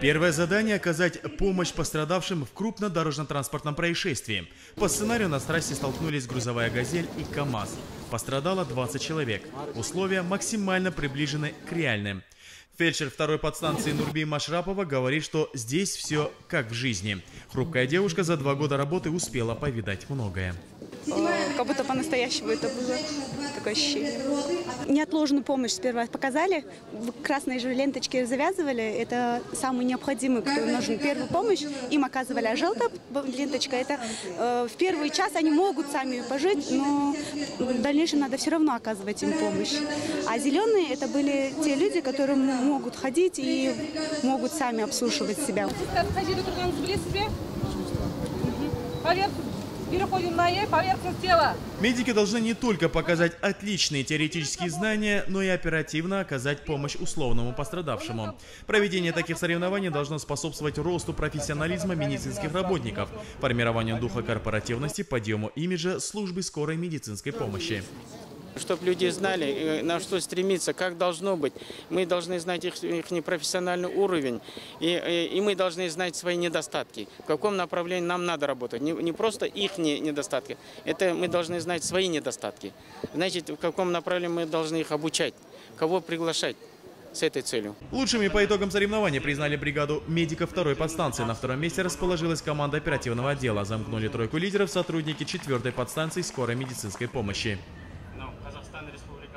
Первое задание – оказать помощь пострадавшим в крупном дорожно-транспортном происшествии. По сценарию на трассе столкнулись грузовая «Газель» и КАМАЗ. Пострадало 20 человек. Условия максимально приближены к реальным. Фельдшер второй подстанции Нурби Машрапова говорит, что здесь все как в жизни. Хрупкая девушка за два года работы успела повидать многое. Э, как будто по-настоящему это было такое ощущение. Неотложную помощь сперва показали, в красной же ленточке завязывали, это самый необходимый, кто нужен первую помощь, им оказывали, а желтая ленточка, это э, в первый час они могут сами пожить, но в дальнейшем надо все равно оказывать им помощь. А зеленые это были те люди, которые могут ходить и могут сами обслуживать себя. Переходим на е поверхность тела Медики должны не только показать отличные теоретические знания, но и оперативно оказать помощь условному пострадавшему. Проведение таких соревнований должно способствовать росту профессионализма медицинских работников, формированию духа корпоративности, подъему имиджа службы скорой медицинской помощи. Чтобы люди знали, э, на что стремиться, как должно быть. Мы должны знать их, их непрофессиональный уровень, и, и, и мы должны знать свои недостатки. В каком направлении нам надо работать. Не, не просто их не- недостатки, это мы должны знать свои недостатки. Значит, в каком направлении мы должны их обучать, кого приглашать с этой целью. Лучшими по итогам соревнований признали бригаду медиков второй подстанции. На втором месте расположилась команда оперативного отдела. Замкнули тройку лидеров сотрудники четвертой подстанции скорой медицинской помощи. de